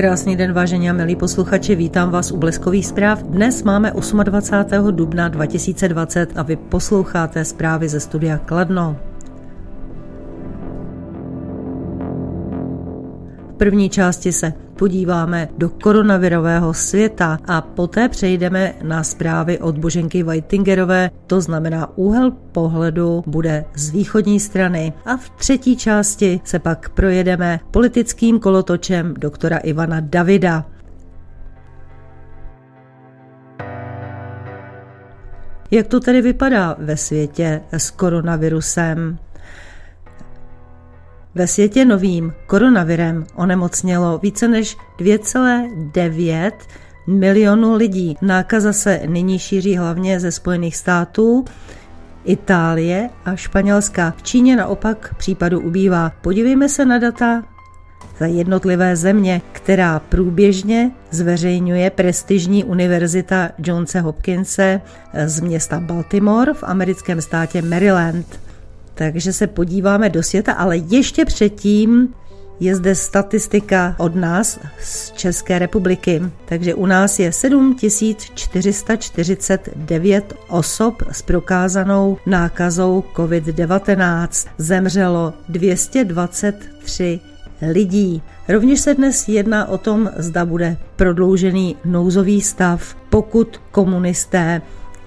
Krásný den, vážení a milí posluchači, vítám vás u Bleskových zpráv. Dnes máme 28. dubna 2020 a vy posloucháte zprávy ze studia Kladno. První části se podíváme do koronavirového světa a poté přejdeme na zprávy od Boženky Whitingerové, to znamená úhel pohledu bude z východní strany a v třetí části se pak projedeme politickým kolotočem doktora Ivana Davida. Jak to tedy vypadá ve světě s koronavirusem? Ve světě novým koronavirem onemocnělo více než 2,9 milionů lidí. Nákaza se nyní šíří hlavně ze Spojených států, Itálie a Španělska. V Číně naopak případů ubývá. Podívejme se na data za jednotlivé země, která průběžně zveřejňuje prestižní univerzita Johnse Hopkinse z města Baltimore v americkém státě Maryland. Takže se podíváme do světa, ale ještě předtím je zde statistika od nás z České republiky. Takže u nás je 7449 osob s prokázanou nákazou COVID-19. Zemřelo 223 lidí. Rovněž se dnes jedná o tom, zda bude prodloužený nouzový stav, pokud komunisté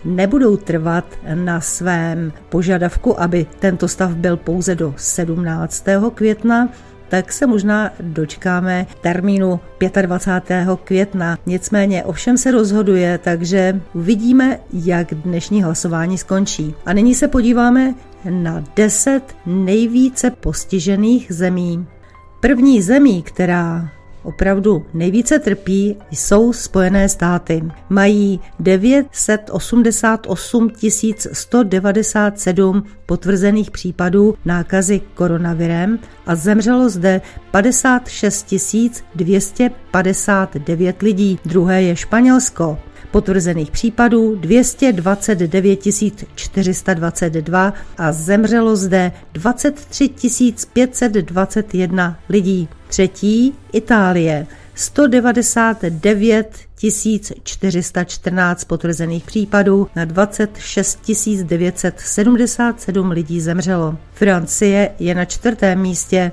nebudou trvat na svém požadavku, aby tento stav byl pouze do 17. května, tak se možná dočkáme termínu 25. května. Nicméně ovšem se rozhoduje, takže uvidíme, jak dnešní hlasování skončí. A nyní se podíváme na 10 nejvíce postižených zemí. První zemí, která opravdu nejvíce trpí, jsou Spojené státy. Mají 988 197 potvrzených případů nákazy koronavirem a zemřelo zde 56 259 lidí. Druhé je Španělsko potvrzených případů 229 422 a zemřelo zde 23 521 lidí. Třetí Itálie 199 414 potvrzených případů na 26 977 lidí zemřelo. Francie je na čtvrtém místě.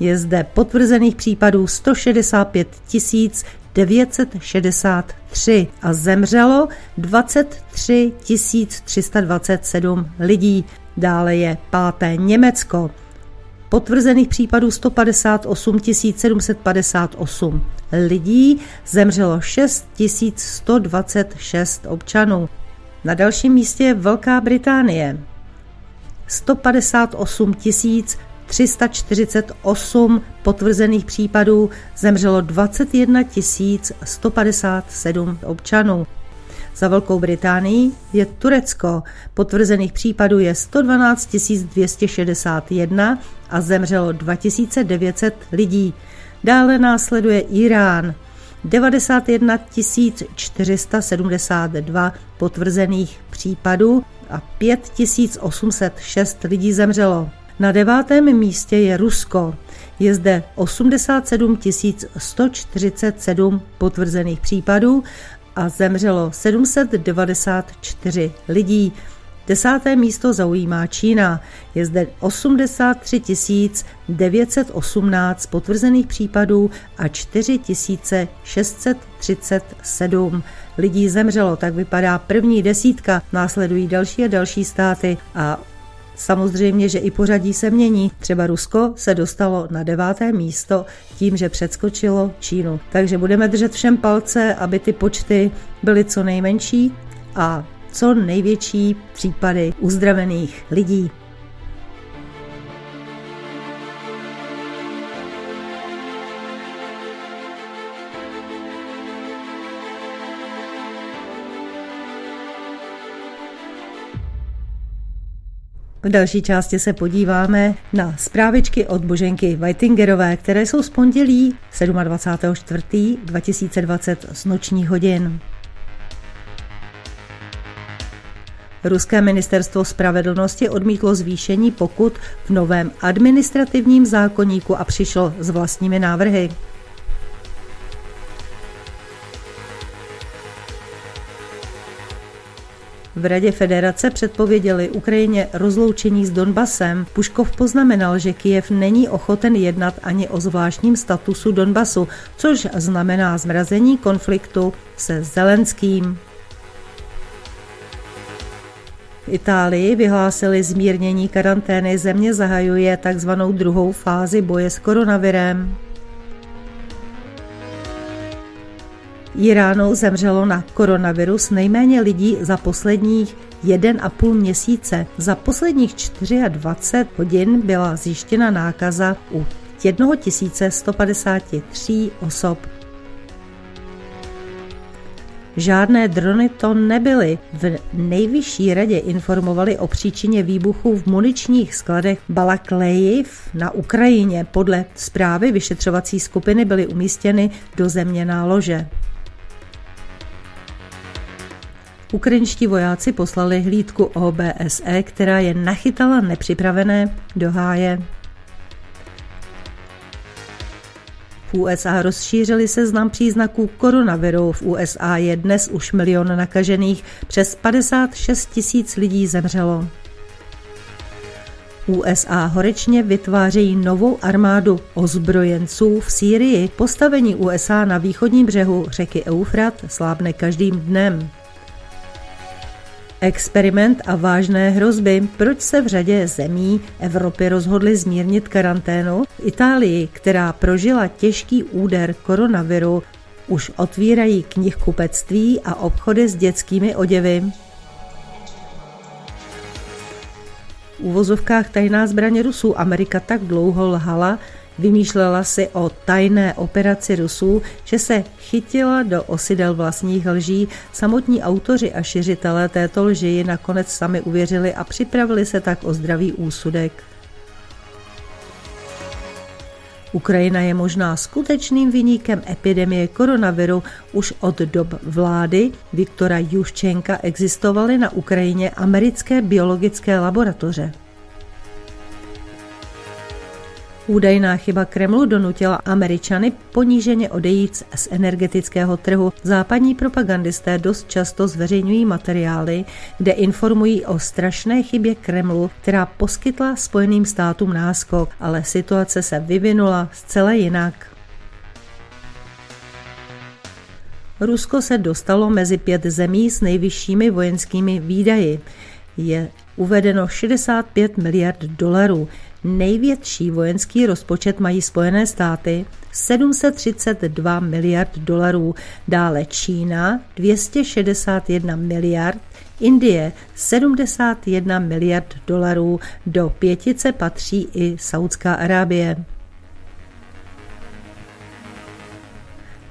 Je zde potvrzených případů 165 963 a zemřelo 23 327 lidí. Dále je páté Německo. Potvrzených případů 158 758 lidí, zemřelo 6 126 občanů. Na dalším místě je Velká Británie. 158 348 potvrzených případů, zemřelo 21 157 občanů. Za Velkou Británii je Turecko. Potvrzených případů je 112 261 a zemřelo 2900 lidí. Dále následuje Irán. 91 472 potvrzených případů a 5806 lidí zemřelo. Na devátém místě je Rusko. Je zde 87 147 potvrzených případů a zemřelo 794 lidí. Desáté místo zaujímá Čína. Je zde 83 918 potvrzených případů a 4 637 lidí zemřelo. Tak vypadá první desítka, následují další a další státy a Samozřejmě, že i pořadí se mění. Třeba Rusko se dostalo na deváté místo tím, že předskočilo Čínu. Takže budeme držet všem palce, aby ty počty byly co nejmenší a co největší případy uzdravených lidí. V další části se podíváme na zprávičky od Boženky Whitingerové, které jsou z pondělí 27.4.2020 z nočních hodin. Ruské ministerstvo spravedlnosti odmítlo zvýšení pokut v novém administrativním zákonníku a přišlo s vlastními návrhy. V Radě federace předpověděli Ukrajině rozloučení s Donbasem. Puškov poznamenal, že Kijev není ochoten jednat ani o zvláštním statusu Donbasu, což znamená zmrazení konfliktu se Zelenským. V Itálii vyhlásili zmírnění karantény. Země zahajuje takzvanou druhou fázi boje s koronavirem. Iránu zemřelo na koronavirus nejméně lidí za posledních 1,5 měsíce. Za posledních 24 hodin byla zjištěna nákaza u 1153 osob. Žádné drony to nebyly. V nejvyšší radě informovali o příčině výbuchu v muničních skladech Balaklejiv na Ukrajině. Podle zprávy vyšetřovací skupiny byly umístěny do země nálože. Ukrajinští vojáci poslali hlídku OBSE, která je nachytala nepřipravené do háje. USA rozšířili seznam příznaků koronaviru. V USA je dnes už milion nakažených, přes 56 tisíc lidí zemřelo. USA horečně vytvářejí novou armádu ozbrojenců v Sýrii. Postavení USA na východním břehu řeky Eufrat slábne každým dnem. Experiment a vážné hrozby. Proč se v řadě zemí Evropy rozhodly zmírnit karanténu? V Itálii, která prožila těžký úder koronaviru, už otvírají knihkupectví a obchody s dětskými oděvy. V úvozovkách tajná zbraně Rusů Amerika tak dlouho lhala, Vymýšlela si o tajné operaci Rusů, že se chytila do osidel vlastních lží. Samotní autoři a šiřitelé této lži nakonec sami uvěřili a připravili se tak o zdravý úsudek. Ukrajina je možná skutečným vyníkem epidemie koronaviru. Už od dob vlády Viktora Juščenka existovaly na Ukrajině americké biologické laboratoře. Údajná chyba Kremlu donutila Američany poníženě odejít z energetického trhu. Západní propagandisté dost často zveřejňují materiály, kde informují o strašné chybě Kremlu, která poskytla Spojeným státům náskok, ale situace se vyvinula zcela jinak. Rusko se dostalo mezi pět zemí s nejvyššími vojenskými výdaji. Je uvedeno 65 miliard dolarů. Největší vojenský rozpočet mají Spojené státy. 732 miliard dolarů, dále Čína. 261 miliard, Indie. 71 miliard dolarů, do pětice patří i Saudská Arábie.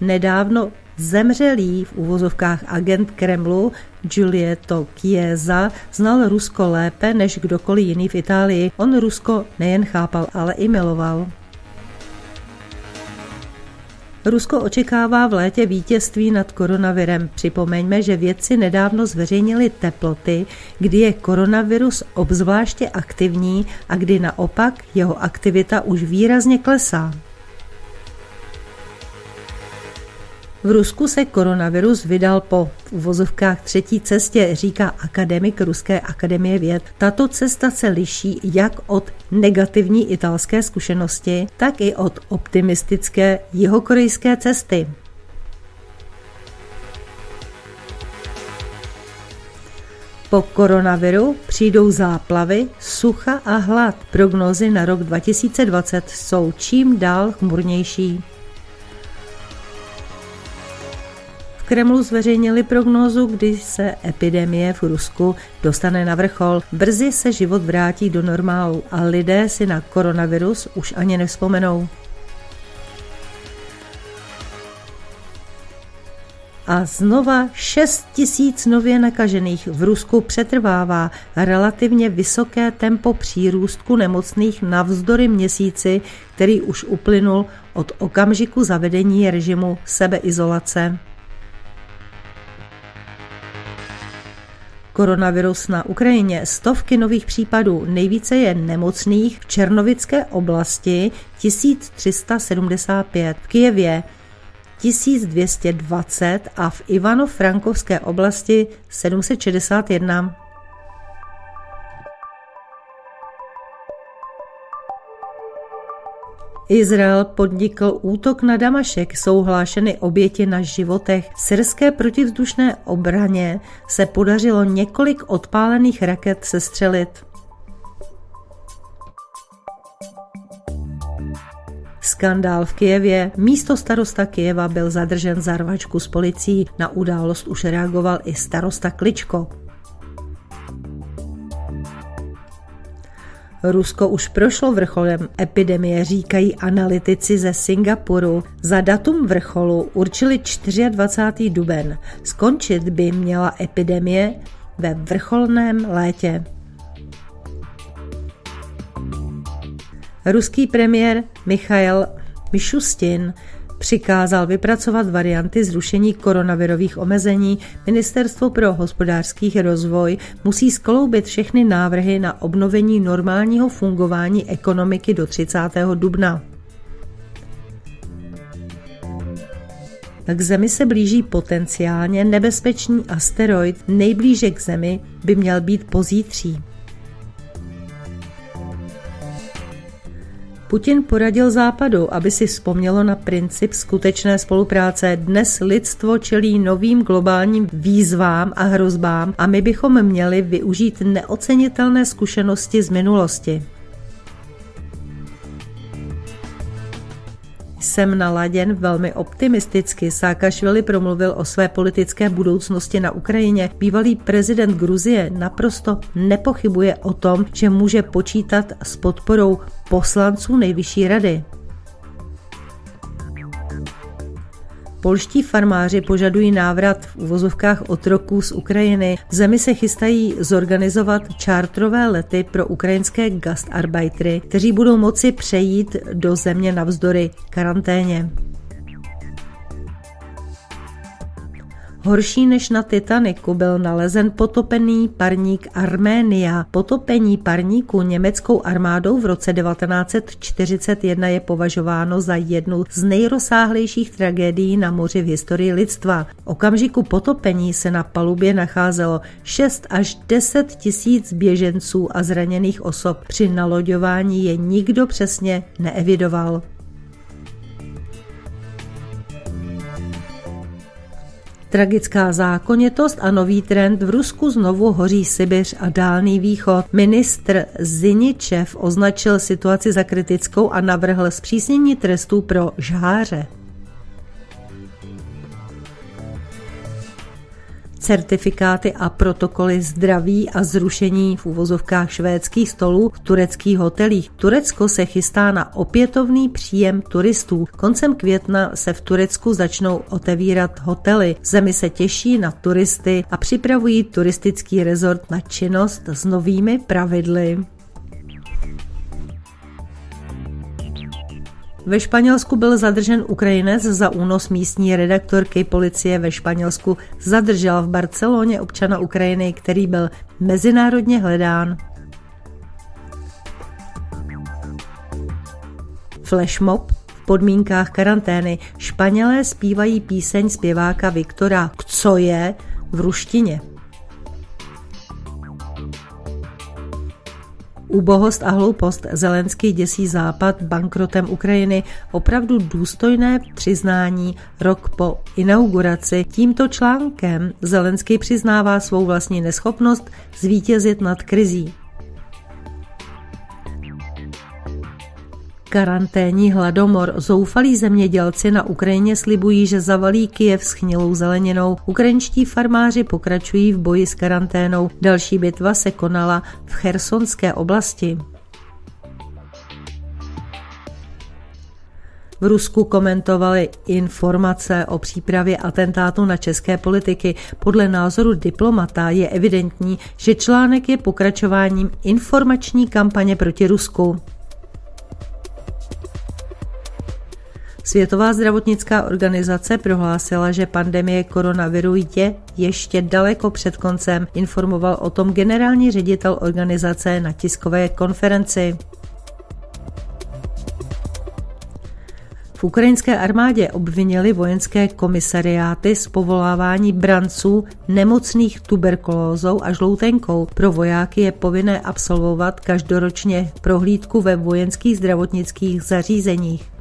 Nedávno Zemřelý v uvozovkách agent Kremlu Giulietto Chiesa znal Rusko lépe než kdokoliv jiný v Itálii. On Rusko nejen chápal, ale i miloval. Rusko očekává v létě vítězství nad koronavirem. Připomeňme, že vědci nedávno zveřejnili teploty, kdy je koronavirus obzvláště aktivní a kdy naopak jeho aktivita už výrazně klesá. V Rusku se koronavirus vydal po v uvozovkách třetí cestě, říká akademik Ruské akademie věd. Tato cesta se liší jak od negativní italské zkušenosti, tak i od optimistické jihokorejské cesty. Po koronaviru přijdou záplavy, sucha a hlad. Prognózy na rok 2020 jsou čím dál chmurnější. Kremlu zveřejnili prognózu, kdy se epidemie v Rusku dostane na vrchol. Brzy se život vrátí do normálu a lidé si na koronavirus už ani nevzpomenou. a znova 6 tisíc nově nakažených v Rusku přetrvává relativně vysoké tempo přírůstku nemocných navzdory měsíci, který už uplynul od okamžiku zavedení režimu sebeizolace. Koronavirus na Ukrajině, stovky nových případů, nejvíce je nemocných v Černovické oblasti 1375, v Kijevě 1220 a v Ivano-Frankovské oblasti 761. Izrael podnikl útok na Damašek, jsou hlášeny oběti na životech. Syrské protivzdušné obraně se podařilo několik odpálených raket sestřelit. Skandál v Kijevě. Místo starosta Kijeva byl zadržen za rvačku s policií. Na událost už reagoval i starosta Kličko. Rusko už prošlo vrcholem epidemie, říkají analytici ze Singapuru. Za datum vrcholu určili 24. duben. Skončit by měla epidemie ve vrcholném létě. Ruský premiér Michail Mišustin přikázal vypracovat varianty zrušení koronavirových omezení. Ministerstvo pro hospodářský rozvoj musí skloubit všechny návrhy na obnovení normálního fungování ekonomiky do 30. dubna. K Zemi se blíží potenciálně nebezpečný asteroid. Nejblíže k Zemi by měl být pozítří. Putin poradil Západu, aby si vzpomnělo na princip skutečné spolupráce. Dnes lidstvo čelí novým globálním výzvám a hrozbám a my bychom měli využít neocenitelné zkušenosti z minulosti. Jsem naladěn velmi optimisticky. Sákašvili promluvil o své politické budoucnosti na Ukrajině. Bývalý prezident Gruzie naprosto nepochybuje o tom, že může počítat s podporou poslanců Nejvyšší rady. Polští farmáři požadují návrat v uvozovkách otroků z Ukrajiny. V zemi se chystají zorganizovat čártrové lety pro ukrajinské gastarbeitery, kteří budou moci přejít do země navzdory karanténě. Horší než na Titaniku byl nalezen potopený parník Arménia. Potopení parníku německou armádou v roce 1941 je považováno za jednu z nejrozsáhlejších tragédií na moři v historii lidstva. V okamžiku potopení se na palubě nacházelo 6 až 10 tisíc běženců a zraněných osob. Při naloďování je nikdo přesně neevidoval. Tragická zákonitost a nový trend v Rusku znovu hoří Sibiř a Dálný východ. Ministr Ziničev označil situaci za kritickou a navrhl zpřísnění trestů pro žháře. Certifikáty a protokoly zdraví a zrušení v uvozovkách švédských stolů v tureckých hotelích. Turecko se chystá na opětovný příjem turistů. Koncem května se v Turecku začnou otevírat hotely. Zemi se těší na turisty a připravují turistický rezort na činnost s novými pravidly. Ve Španělsku byl zadržen Ukrajinec za únos místní redaktorky. Policie ve Španělsku zadržela v Barceloně občana Ukrajiny, který byl mezinárodně hledán. Flashmob v podmínkách karantény. Španělé zpívají píseň zpěváka Viktora Co je v ruštině. Ubohost a hloupost Zelenský děsí západ bankrotem Ukrajiny, opravdu důstojné přiznání rok po inauguraci. Tímto článkem Zelenský přiznává svou vlastní neschopnost zvítězit nad krizí. Karanténní hladomor. Zoufalí zemědělci na Ukrajině slibují, že zavalí Kyjev schnilou zeleninou. Ukrajinští farmáři pokračují v boji s karanténou. Další bitva se konala v Chersonské oblasti. V Rusku komentovali informace o přípravě atentátu na české politiky. Podle názoru diplomata je evidentní, že článek je pokračováním informační kampaně proti Rusku. Světová zdravotnická organizace prohlásila, že pandemie koronaviru je ještě daleko před koncem, informoval o tom generální ředitel organizace na tiskové konferenci. V ukrajinské armádě obvinili vojenské komisariáty z povolávání branců nemocných tuberkulózou a žloutenkou. Pro vojáky je povinné absolvovat každoročně prohlídku ve vojenských zdravotnických zařízeních.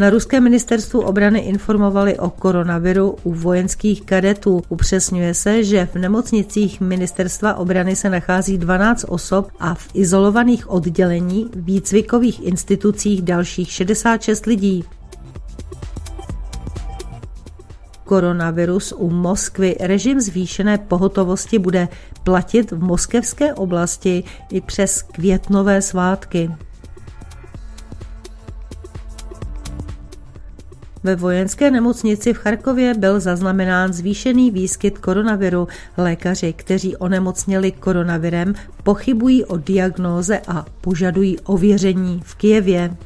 Na ruském ministerstvu obrany informovali o koronaviru u vojenských kadetů. Upřesňuje se, že v nemocnicích ministerstva obrany se nachází 12 osob a v izolovaných oddělení výcvikových institucích dalších 66 lidí. koronavirus u Moskvy režim zvýšené pohotovosti bude platit v moskevské oblasti i přes květnové svátky. Ve vojenské nemocnici v Charkově byl zaznamenán zvýšený výskyt koronaviru. Lékaři, kteří onemocněli koronavirem, pochybují o diagnóze a požadují ověření v Kijevě.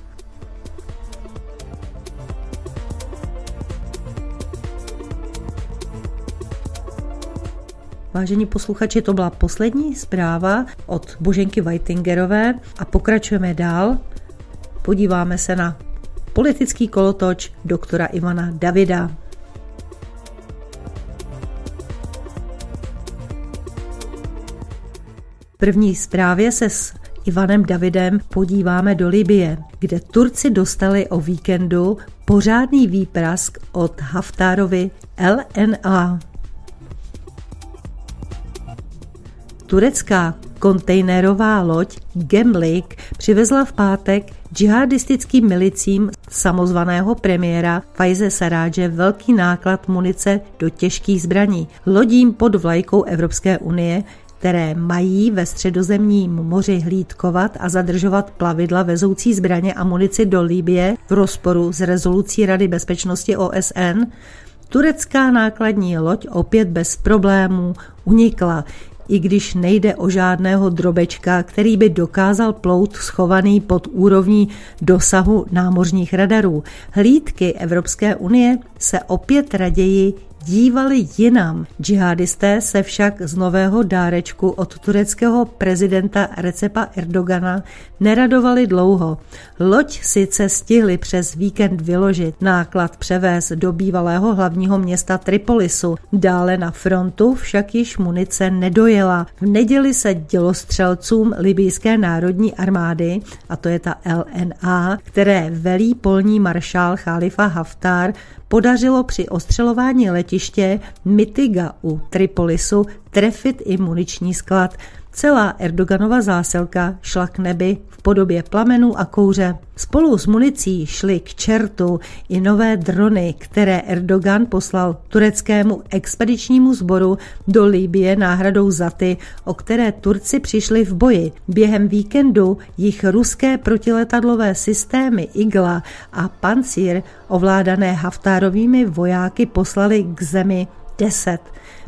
Vážení posluchači, to byla poslední zpráva od Boženky Whitingerové a pokračujeme dál. Podíváme se na politický kolotoč doktora Ivana Davida. První zprávě se s Ivanem Davidem podíváme do Libie, kde Turci dostali o víkendu pořádný výprask od Haftárovi LNA. Turecká kontejnerová loď Gemlik přivezla v pátek džihadistickým milicím samozvaného premiéra Fajze Saráže velký náklad munice do těžkých zbraní. Lodím pod vlajkou Evropské unie které mají ve středozemním moři hlídkovat a zadržovat plavidla vezoucí zbraně a munici do Libie v rozporu s rezolucí Rady bezpečnosti OSN, turecká nákladní loď opět bez problémů unikla i když nejde o žádného drobečka, který by dokázal plout schovaný pod úrovní dosahu námořních radarů. Hlídky Evropské unie se opět raději dívali jinam. Džihadisté se však z nového dárečku od tureckého prezidenta Recepa Erdogana neradovali dlouho. Loď sice stihli přes víkend vyložit, náklad převést do bývalého hlavního města Tripolisu, dále na frontu však již munice nedojela. V neděli se dělostřelcům libijské národní armády, a to je ta LNA, které velí polní maršál Khalifa Haftar, podařilo při ostřelování letiště Mitiga u Tripolisu trefit i muniční sklad. Celá Erdoganova zásilka šla k nebi v podobě plamenů a kouře. Spolu s municí šly k čertu i nové drony, které Erdogan poslal tureckému expedičnímu sboru do Líbie náhradou za ty, o které Turci přišli v boji. Během víkendu jich ruské protiletadlové systémy Igla a Pancír ovládané Haftárovými vojáky poslali k zemi 10.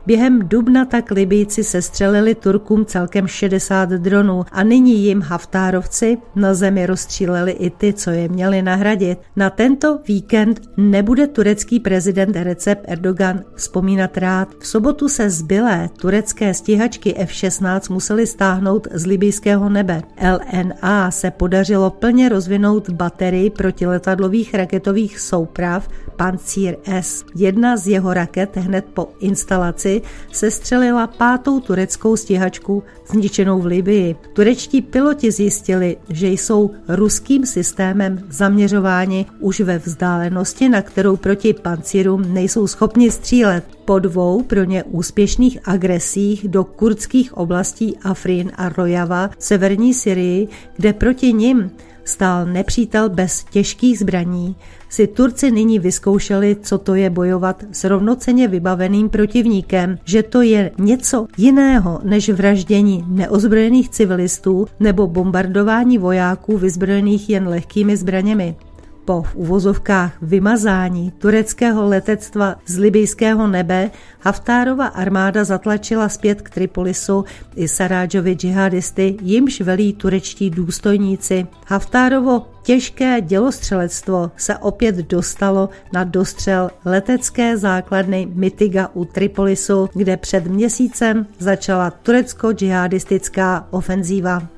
Během dubna tak Libijci sestřelili Turkům celkem 60 dronů a nyní jim Haftárovci na zemi rozstříleli i ty, co je měli nahradit. Na tento víkend nebude turecký prezident Recep Erdogan vzpomínat rád. V sobotu se zbylé turecké stíhačky F-16 museli stáhnout z libijského nebe. LNA se podařilo plně rozvinout baterii protiletadlových raketových souprav Pancír S. Jedna z jeho raket hned po instalaci sestřelila pátou tureckou stíhačku zničenou v Libii. Turečtí piloti zjistili, že jsou ruským systémem zaměřováni už ve vzdálenosti, na kterou proti pancírům nejsou schopni střílet. Po dvou pro ně úspěšných agresích do kurdských oblastí Afrin a Rojava v severní Syrii, kde proti nim stál nepřítel bez těžkých zbraní, si Turci nyní vyzkoušeli, co to je bojovat s rovnoceně vybaveným protivníkem, že to je něco jiného než vraždění neozbrojených civilistů nebo bombardování vojáků vyzbrojených jen lehkými zbraněmi po v uvozovkách vymazání tureckého letectva z libijského nebe Haftárova armáda zatlačila zpět k Tripolisu i Sarážovi džihadisty, jimž velí turečtí důstojníci. Haftárovo těžké dělostřelectvo se opět dostalo na dostřel letecké základny Mitiga u Tripolisu, kde před měsícem začala turecko-džihadistická ofenzíva.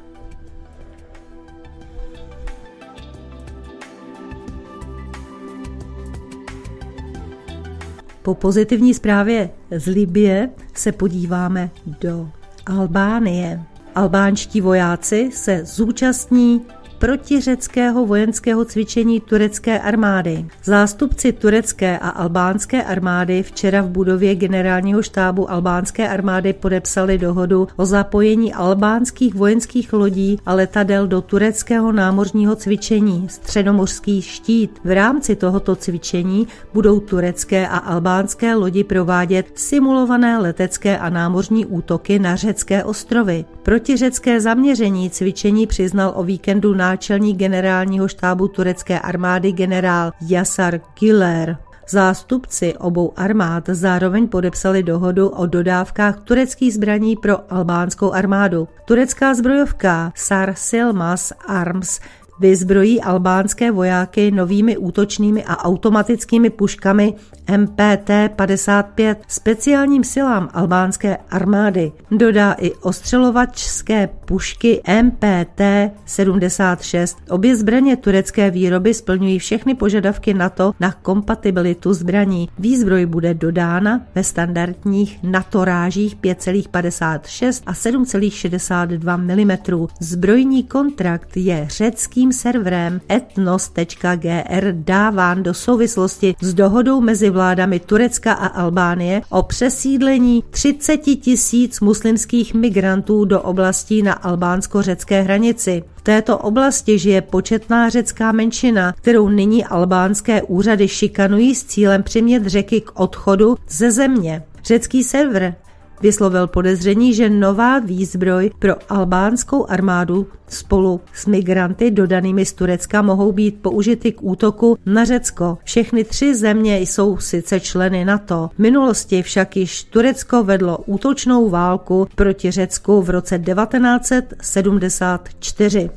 Po pozitivní zprávě z Libie se podíváme do Albánie. Albánští vojáci se zúčastní protiřeckého vojenského cvičení turecké armády. Zástupci turecké a albánské armády včera v budově generálního štábu albánské armády podepsali dohodu o zapojení albánských vojenských lodí a letadel do tureckého námořního cvičení Středomořský štít. V rámci tohoto cvičení budou turecké a albánské lodi provádět simulované letecké a námořní útoky na řecké ostrovy. Protiřecké zaměření cvičení přiznal o víkendu na náčelník generálního štábu turecké armády generál Yasar Güler. Zástupci obou armád zároveň podepsali dohodu o dodávkách tureckých zbraní pro albánskou armádu. Turecká zbrojovka Sar Silmas Arms vyzbrojí albánské vojáky novými útočnými a automatickými puškami MPT-55 speciálním silám albánské armády. Dodá i ostřelovačské pušky MPT-76. Obě zbraně turecké výroby splňují všechny požadavky NATO na kompatibilitu zbraní. Výzbroj bude dodána ve standardních NATO rážích 5,56 a 7,62 mm. Zbrojní kontrakt je řeckým serverem etnos.gr dáván do souvislosti s dohodou mezi vládami Turecka a Albánie o přesídlení 30 tisíc muslimských migrantů do oblastí na albánsko-řecké hranici. V této oblasti žije početná řecká menšina, kterou nyní albánské úřady šikanují s cílem přimět řeky k odchodu ze země. Řecký server vyslovil podezření, že nová výzbroj pro albánskou armádu spolu s migranty dodanými z Turecka mohou být použity k útoku na Řecko. Všechny tři země jsou sice členy NATO. V minulosti však již Turecko vedlo útočnou válku proti Řecku v roce 1974.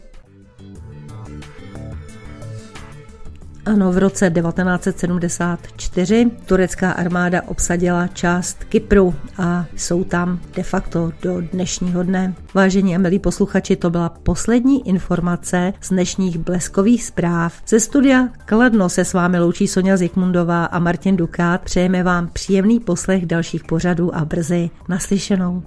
Ano, v roce 1974 turecká armáda obsadila část Kypru a jsou tam de facto do dnešního dne. Vážení a milí posluchači, to byla poslední informace z dnešních bleskových zpráv. Ze studia Kladno se s vámi loučí Sonja Zikmundová a Martin Dukát. Přejeme vám příjemný poslech dalších pořadů a brzy naslyšenou.